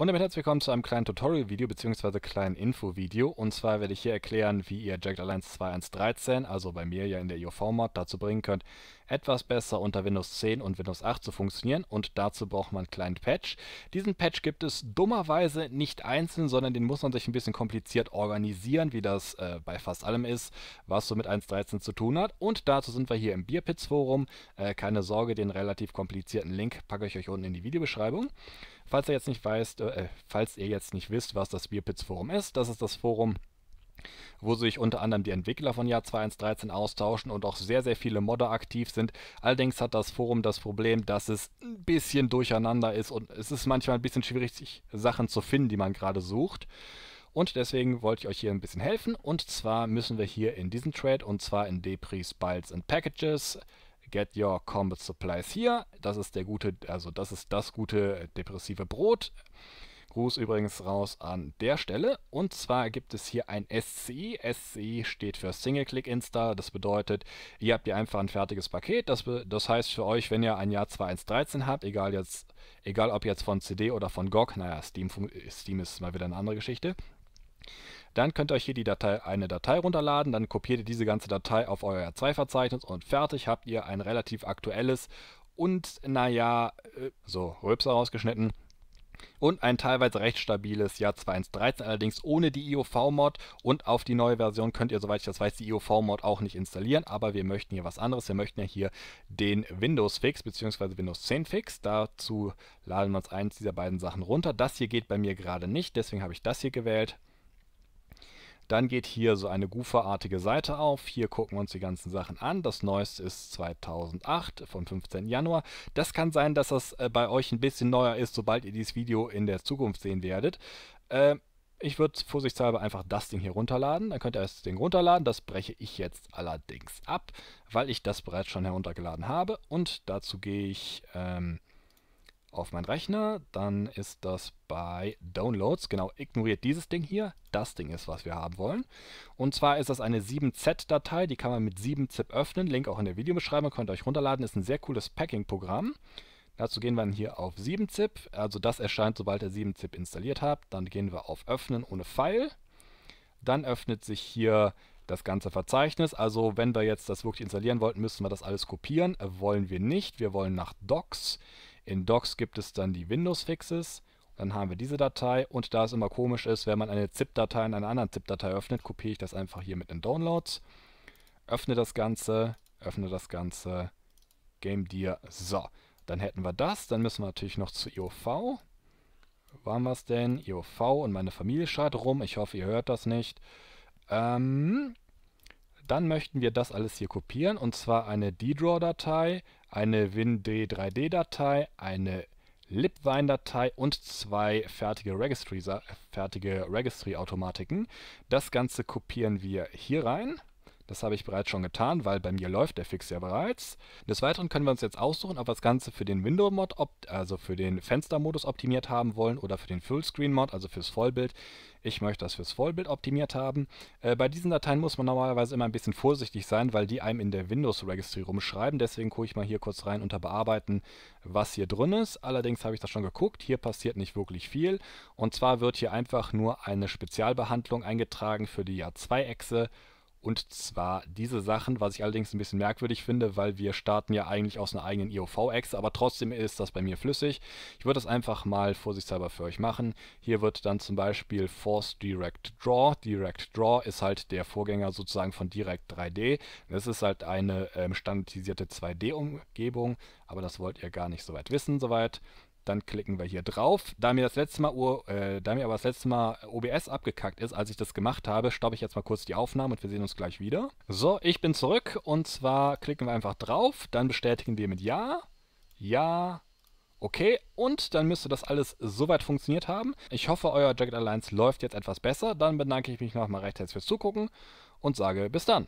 Und damit herzlich willkommen zu einem kleinen Tutorial-Video bzw. kleinen Info-Video. Und zwar werde ich hier erklären, wie ihr Jagged Alliance 2.1.13, also bei mir ja in der IOV-Mod, dazu bringen könnt, etwas besser unter Windows 10 und Windows 8 zu funktionieren. Und dazu braucht man einen kleinen Patch. Diesen Patch gibt es dummerweise nicht einzeln, sondern den muss man sich ein bisschen kompliziert organisieren, wie das äh, bei fast allem ist, was so mit 1.13 zu tun hat. Und dazu sind wir hier im Bierpits-Forum. Äh, keine Sorge, den relativ komplizierten Link packe ich euch unten in die Videobeschreibung. Falls ihr jetzt nicht weißt, äh, falls ihr jetzt nicht wisst, was das Bierpits Forum ist, das ist das Forum, wo sich unter anderem die Entwickler von Jahr 2.1.13 austauschen und auch sehr, sehr viele Modder aktiv sind. Allerdings hat das Forum das Problem, dass es ein bisschen durcheinander ist und es ist manchmal ein bisschen schwierig, sich Sachen zu finden, die man gerade sucht. Und deswegen wollte ich euch hier ein bisschen helfen. Und zwar müssen wir hier in diesen Trade, und zwar in Depris, Biles and Packages, Get Your Combat Supplies hier. Das ist der gute, also das ist das gute depressive Brot. Gruß übrigens raus an der Stelle. Und zwar gibt es hier ein SCI. SCI steht für Single Click Insta. Das bedeutet, ihr habt hier einfach ein fertiges Paket. Das, das heißt für euch, wenn ihr ein Jahr 2.1.13 habt, egal jetzt, egal ob jetzt von CD oder von GOG, naja, Steam, Steam ist mal wieder eine andere Geschichte. Dann könnt ihr euch hier die Datei, eine Datei runterladen, dann kopiert ihr diese ganze Datei auf euer R2-Verzeichnis und fertig habt ihr ein relativ aktuelles und, naja, äh, so, Röpser rausgeschnitten, und ein teilweise recht stabiles Jahr 2.1.13, allerdings ohne die IOV-Mod und auf die neue Version könnt ihr, soweit ich das weiß, die IOV-Mod auch nicht installieren, aber wir möchten hier was anderes, wir möchten ja hier den Windows-Fix bzw. Windows 10-Fix, dazu laden wir uns eins dieser beiden Sachen runter, das hier geht bei mir gerade nicht, deswegen habe ich das hier gewählt. Dann geht hier so eine Goofer-artige Seite auf. Hier gucken wir uns die ganzen Sachen an. Das neueste ist 2008 vom 15. Januar. Das kann sein, dass das äh, bei euch ein bisschen neuer ist, sobald ihr dieses Video in der Zukunft sehen werdet. Äh, ich würde vorsichtshalber einfach das Ding hier runterladen. Dann könnt ihr das Ding runterladen. Das breche ich jetzt allerdings ab, weil ich das bereits schon heruntergeladen habe. Und dazu gehe ich... Ähm, auf meinen Rechner, dann ist das bei Downloads, genau, ignoriert dieses Ding hier, das Ding ist, was wir haben wollen. Und zwar ist das eine 7Z-Datei, die kann man mit 7-Zip öffnen, Link auch in der Videobeschreibung, könnt ihr euch runterladen, ist ein sehr cooles Packing-Programm. Dazu gehen wir dann hier auf 7-Zip, also das erscheint, sobald ihr 7-Zip installiert habt. Dann gehen wir auf Öffnen ohne File. Dann öffnet sich hier das ganze Verzeichnis. Also wenn wir jetzt das wirklich installieren wollten, müssen wir das alles kopieren. Wollen wir nicht. Wir wollen nach Docs. In Docs gibt es dann die Windows-Fixes. Dann haben wir diese Datei und da es immer komisch ist, wenn man eine ZIP-Datei in einer anderen ZIP-Datei öffnet, kopiere ich das einfach hier mit den Downloads. Öffne das Ganze, öffne das Ganze, Game Dear. So, dann hätten wir das. Dann müssen wir natürlich noch zu IOV. Waren wir es denn? IOV und meine Familie schreit rum. Ich hoffe, ihr hört das nicht. Ähm, dann möchten wir das alles hier kopieren und zwar eine DDraw-Datei, eine WinD3D-Datei, eine libwine-Datei und zwei fertige Registry, fertige Registry-Automatiken. Das Ganze kopieren wir hier rein. Das habe ich bereits schon getan, weil bei mir läuft der Fix ja bereits. Des Weiteren können wir uns jetzt aussuchen, ob wir das Ganze für den Window-Mod, also für den Fenster-Modus optimiert haben wollen oder für den Fullscreen-Mod, also fürs Vollbild. Ich möchte das fürs Vollbild optimiert haben. Äh, bei diesen Dateien muss man normalerweise immer ein bisschen vorsichtig sein, weil die einem in der Windows-Registry rumschreiben. Deswegen gucke ich mal hier kurz rein unter Bearbeiten, was hier drin ist. Allerdings habe ich das schon geguckt. Hier passiert nicht wirklich viel. Und zwar wird hier einfach nur eine Spezialbehandlung eingetragen für die Jahr 2-Echse und zwar diese Sachen, was ich allerdings ein bisschen merkwürdig finde, weil wir starten ja eigentlich aus einer eigenen IOV-Exe, aber trotzdem ist das bei mir flüssig. Ich würde das einfach mal vorsichtshalber für euch machen. Hier wird dann zum Beispiel Force Direct Draw. Direct Draw ist halt der Vorgänger sozusagen von Direct 3D. Das ist halt eine ähm, standardisierte 2D-Umgebung, aber das wollt ihr gar nicht so weit wissen, soweit. Dann klicken wir hier drauf. Da mir das letzte Mal, äh, da mir aber das letzte Mal OBS abgekackt ist, als ich das gemacht habe, stoppe ich jetzt mal kurz die Aufnahme und wir sehen uns gleich wieder. So, ich bin zurück und zwar klicken wir einfach drauf, dann bestätigen wir mit Ja, Ja, Okay, und dann müsste das alles soweit funktioniert haben. Ich hoffe, euer Jacket Alliance läuft jetzt etwas besser. Dann bedanke ich mich nochmal recht herzlich fürs Zugucken und sage bis dann.